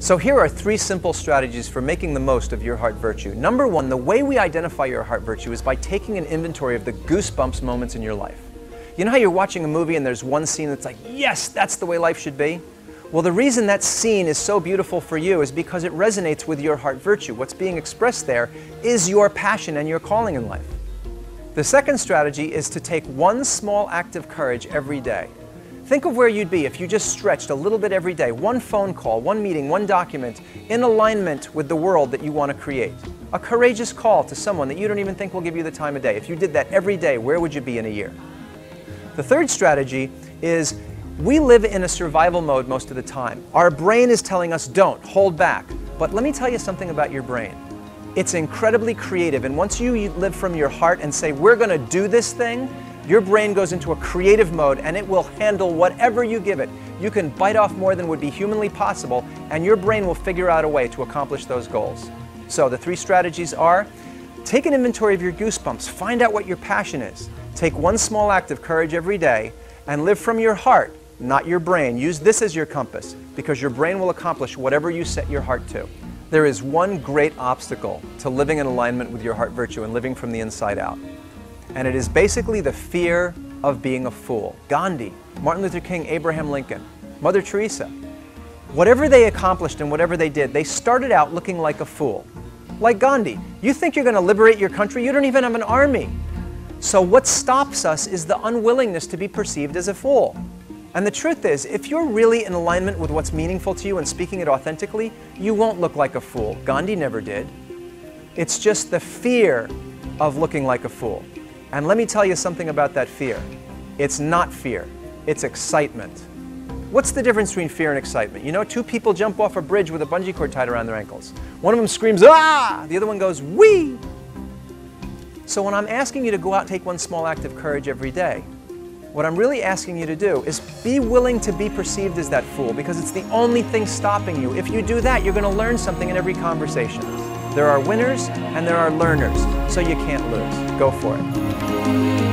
So here are three simple strategies for making the most of your heart virtue. Number one, the way we identify your heart virtue is by taking an inventory of the goosebumps moments in your life. You know how you're watching a movie and there's one scene that's like, yes, that's the way life should be? Well, the reason that scene is so beautiful for you is because it resonates with your heart virtue. What's being expressed there is your passion and your calling in life. The second strategy is to take one small act of courage every day. Think of where you'd be if you just stretched a little bit every day, one phone call, one meeting, one document, in alignment with the world that you want to create. A courageous call to someone that you don't even think will give you the time of day. If you did that every day, where would you be in a year? The third strategy is we live in a survival mode most of the time. Our brain is telling us don't, hold back. But let me tell you something about your brain. It's incredibly creative, and once you live from your heart and say, we're going to do this thing, your brain goes into a creative mode and it will handle whatever you give it. You can bite off more than would be humanly possible, and your brain will figure out a way to accomplish those goals. So, the three strategies are take an inventory of your goosebumps, find out what your passion is, take one small act of courage every day, and live from your heart, not your brain. Use this as your compass because your brain will accomplish whatever you set your heart to. There is one great obstacle to living in alignment with your heart virtue and living from the inside out and it is basically the fear of being a fool. Gandhi, Martin Luther King, Abraham Lincoln, Mother Teresa. Whatever they accomplished and whatever they did, they started out looking like a fool. Like Gandhi, you think you're going to liberate your country, you don't even have an army. So, what stops us is the unwillingness to be perceived as a fool. And the truth is, if you're really in alignment with what's meaningful to you and speaking it authentically, you won't look like a fool. Gandhi never did. It's just the fear of looking like a fool. And let me tell you something about that fear. It's not fear, it's excitement. What's the difference between fear and excitement? You know, two people jump off a bridge with a bungee cord tied around their ankles. One of them screams, ah! The other one goes, wee! So when I'm asking you to go out and take one small act of courage every day, what I'm really asking you to do is be willing to be perceived as that fool because it's the only thing stopping you. If you do that, you're going to learn something in every conversation. There are winners and there are learners, so you can't lose. Go for it.